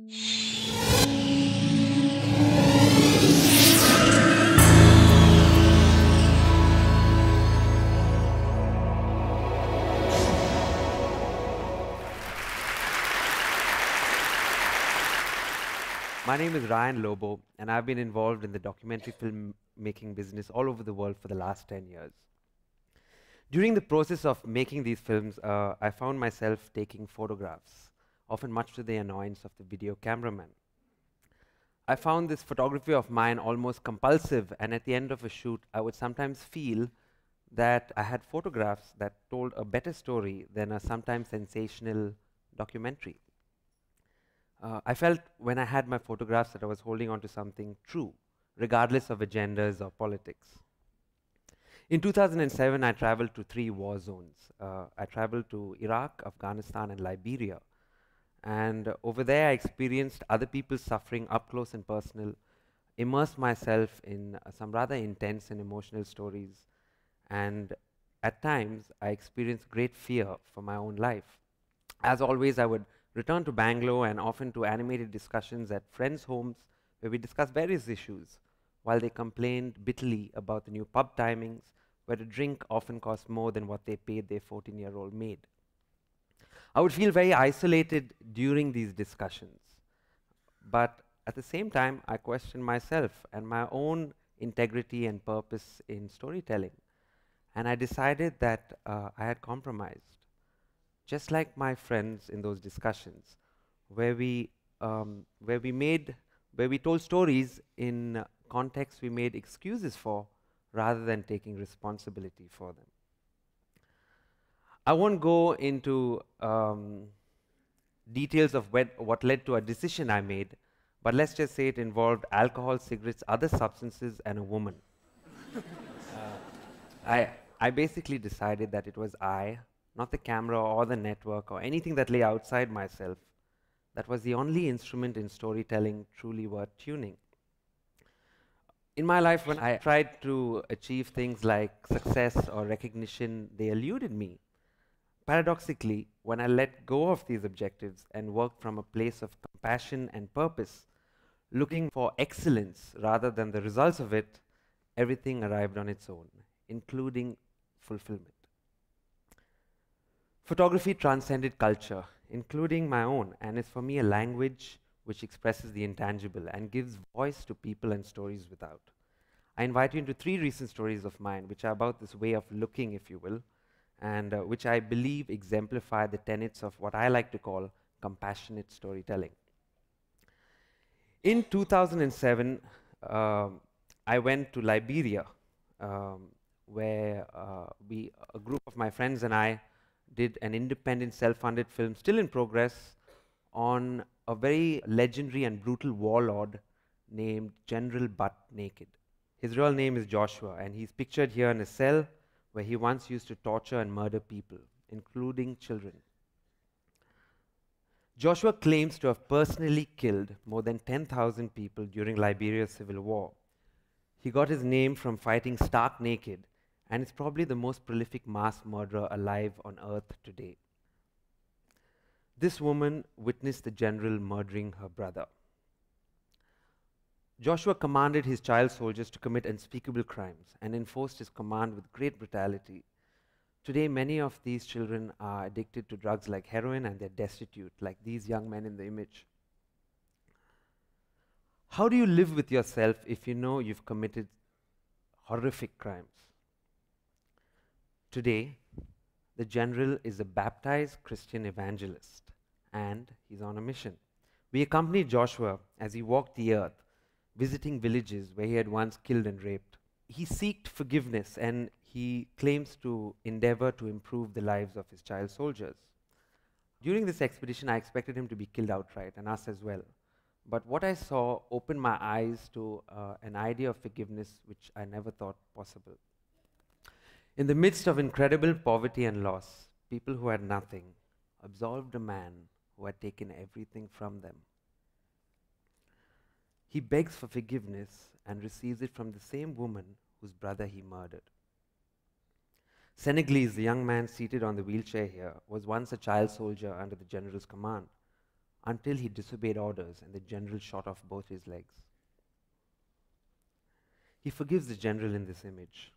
My name is Ryan Lobo, and I've been involved in the documentary filmmaking business all over the world for the last 10 years. During the process of making these films, uh, I found myself taking photographs, often much to the annoyance of the video cameraman. I found this photography of mine almost compulsive, and at the end of a shoot, I would sometimes feel that I had photographs that told a better story than a sometimes sensational documentary. Uh, I felt when I had my photographs that I was holding on to something true, regardless of agendas or politics. In 2007, I traveled to three war zones. Uh, I traveled to Iraq, Afghanistan, and Liberia. And over there, I experienced other people's suffering up close and personal, immersed myself in uh, some rather intense and emotional stories. And at times, I experienced great fear for my own life. As always, I would return to Bangalore and often to animated discussions at friends' homes where we discussed various issues while they complained bitterly about the new pub timings where a drink often cost more than what they paid their 14 year old maid. I would feel very isolated during these discussions. But at the same time, I questioned myself and my own integrity and purpose in storytelling. And I decided that uh, I had compromised just like my friends in those discussions, where we, um, where we made, where we told stories in contexts we made excuses for, rather than taking responsibility for them. I won't go into um, details of what led to a decision I made, but let's just say it involved alcohol, cigarettes, other substances, and a woman. uh, I, I basically decided that it was I not the camera or the network or anything that lay outside myself, that was the only instrument in storytelling truly worth tuning. In my life, when I tried to achieve things like success or recognition, they eluded me. Paradoxically, when I let go of these objectives and worked from a place of compassion and purpose, looking for excellence rather than the results of it, everything arrived on its own, including fulfillment. Photography transcended culture, including my own, and is for me a language which expresses the intangible and gives voice to people and stories without. I invite you into three recent stories of mine, which are about this way of looking, if you will, and uh, which I believe exemplify the tenets of what I like to call compassionate storytelling. In 2007, um, I went to Liberia, um, where uh, we, a group of my friends and I did an independent self-funded film still in progress on a very legendary and brutal warlord named General Butt Naked. His real name is Joshua, and he's pictured here in a cell where he once used to torture and murder people, including children. Joshua claims to have personally killed more than 10,000 people during Liberia's civil war. He got his name from fighting stark naked and is probably the most prolific mass murderer alive on earth today. This woman witnessed the general murdering her brother. Joshua commanded his child soldiers to commit unspeakable crimes and enforced his command with great brutality. Today, many of these children are addicted to drugs like heroin and they're destitute, like these young men in the image. How do you live with yourself if you know you've committed horrific crimes? Today, the general is a baptized Christian evangelist and he's on a mission. We accompanied Joshua as he walked the earth, visiting villages where he had once killed and raped. He sought forgiveness and he claims to endeavor to improve the lives of his child soldiers. During this expedition, I expected him to be killed outright, and us as well. But what I saw opened my eyes to uh, an idea of forgiveness which I never thought possible. In the midst of incredible poverty and loss, people who had nothing absolved a man who had taken everything from them. He begs for forgiveness and receives it from the same woman whose brother he murdered. Senegalese, the young man seated on the wheelchair here, was once a child soldier under the general's command. until he disobeyed orders and the general shot off both his legs. He forgives the general in this image.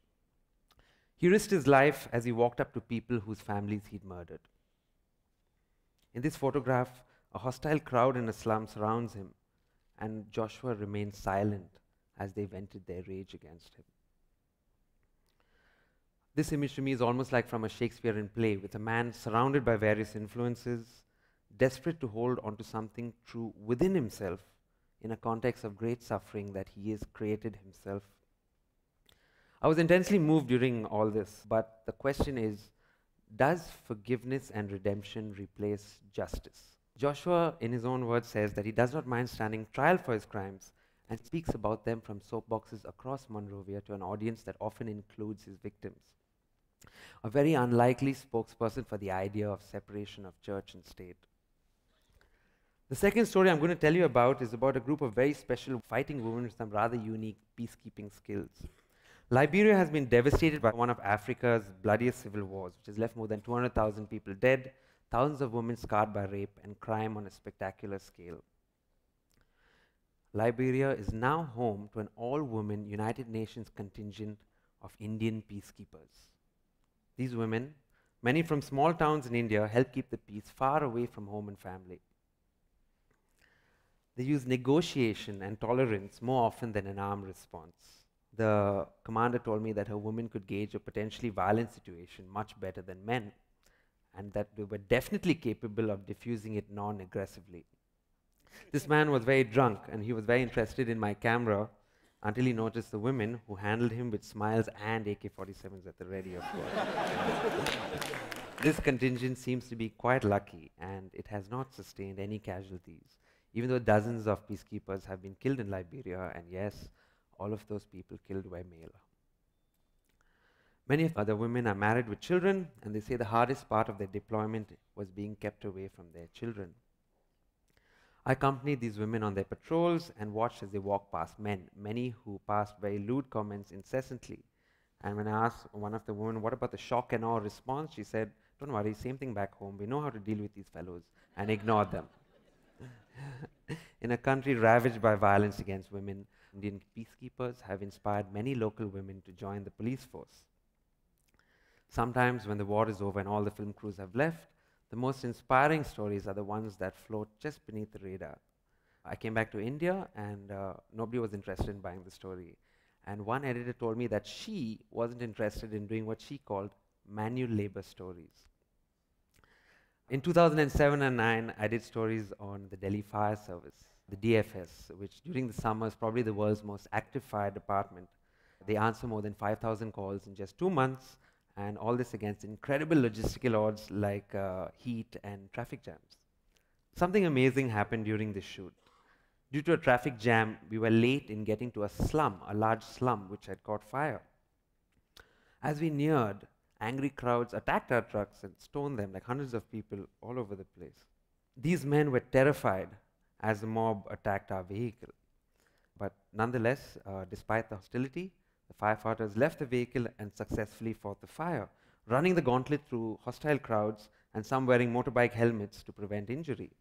He risked his life as he walked up to people whose families he'd murdered. In this photograph, a hostile crowd in a slum surrounds him, and Joshua remained silent as they vented their rage against him. This image to me is almost like from a Shakespearean play, with a man surrounded by various influences, desperate to hold onto something true within himself in a context of great suffering that he has created himself. I was intensely moved during all this, but the question is does forgiveness and redemption replace justice? Joshua, in his own words, says that he does not mind standing trial for his crimes and speaks about them from soapboxes across Monrovia to an audience that often includes his victims. A very unlikely spokesperson for the idea of separation of church and state. The second story I'm going to tell you about is about a group of very special fighting women with some rather unique peacekeeping skills. Liberia has been devastated by one of Africa's bloodiest civil wars, which has left more than 200,000 people dead, thousands of women scarred by rape, and crime on a spectacular scale. Liberia is now home to an all women United Nations contingent of Indian peacekeepers. These women, many from small towns in India, help keep the peace far away from home and family. They use negotiation and tolerance more often than an armed response. The commander told me that her women could gauge a potentially violent situation much better than men, and that we were definitely capable of diffusing it non aggressively. This man was very drunk, and he was very interested in my camera until he noticed the women who handled him with smiles and AK 47s at the ready, of course. this contingent seems to be quite lucky, and it has not sustained any casualties even though dozens of peacekeepers have been killed in Liberia, and yes, all of those people killed were male. Many of the other women are married with children, and they say the hardest part of their deployment was being kept away from their children. I accompanied these women on their patrols and watched as they walked past men, many who passed very lewd comments incessantly. And when I asked one of the women, what about the shock and awe response, she said, don't worry, same thing back home. We know how to deal with these fellows, and ignore them. in a country ravaged by violence against women, Indian peacekeepers have inspired many local women to join the police force. Sometimes, when the war is over and all the film crews have left, the most inspiring stories are the ones that float just beneath the radar. I came back to India and uh, nobody was interested in buying the story. And one editor told me that she wasn't interested in doing what she called manual labor stories. In 2007 and 9, I did stories on the Delhi Fire Service, the DFS, which during the summer is probably the world's most active fire department. They answer more than 5,000 calls in just two months, and all this against incredible logistical odds like uh, heat and traffic jams. Something amazing happened during this shoot. Due to a traffic jam, we were late in getting to a slum, a large slum which had caught fire. As we neared, Angry crowds attacked our trucks and stoned them, like hundreds of people all over the place. These men were terrified as the mob attacked our vehicle. But nonetheless, uh, despite the hostility, the firefighters left the vehicle and successfully fought the fire, running the gauntlet through hostile crowds and some wearing motorbike helmets to prevent injury.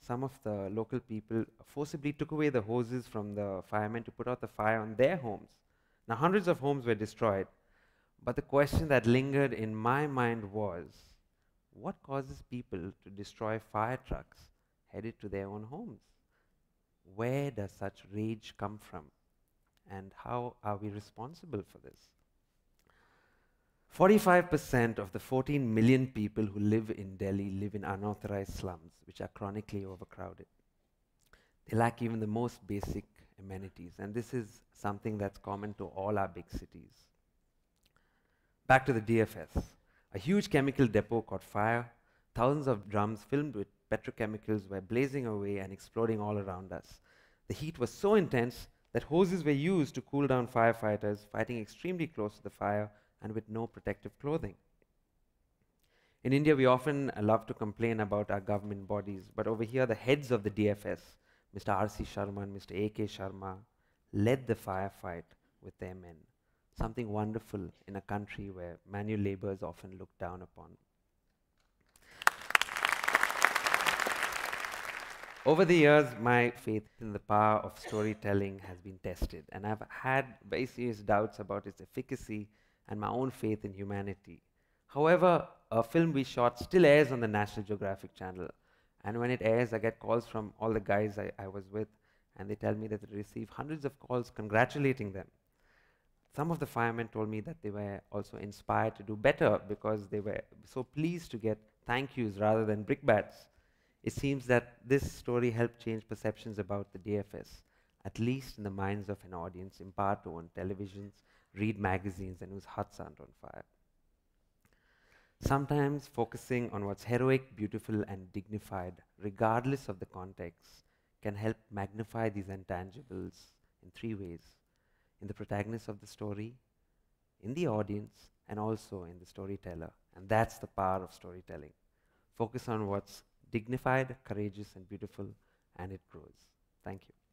Some of the local people forcibly took away the hoses from the firemen to put out the fire on their homes. Now, hundreds of homes were destroyed, but the question that lingered in my mind was what causes people to destroy fire trucks headed to their own homes? Where does such rage come from? And how are we responsible for this? 45% of the 14 million people who live in Delhi live in unauthorized slums, which are chronically overcrowded. They lack even the most basic amenities, and this is something that's common to all our big cities. Back to the DFS. A huge chemical depot caught fire. Thousands of drums filled with petrochemicals were blazing away and exploding all around us. The heat was so intense that hoses were used to cool down firefighters fighting extremely close to the fire and with no protective clothing. In India, we often love to complain about our government bodies, but over here, the heads of the DFS, Mr. R.C. Sharma and Mr. A.K. Sharma, led the firefight with their men something wonderful in a country where manual labor is often looked down upon. Over the years, my faith in the power of storytelling has been tested, and I've had very serious doubts about its efficacy and my own faith in humanity. However, a film we shot still airs on the National Geographic Channel, and when it airs, I get calls from all the guys I, I was with, and they tell me that they receive hundreds of calls congratulating them. Some of the firemen told me that they were also inspired to do better because they were so pleased to get thank yous rather than brickbats. It seems that this story helped change perceptions about the DFS, at least in the minds of an audience empowered to own televisions, read magazines, and whose hearts aren't on fire. Sometimes focusing on what's heroic, beautiful, and dignified, regardless of the context, can help magnify these intangibles in three ways in the protagonist of the story, in the audience, and also in the storyteller. And that's the power of storytelling. Focus on what's dignified, courageous, and beautiful, and it grows. Thank you.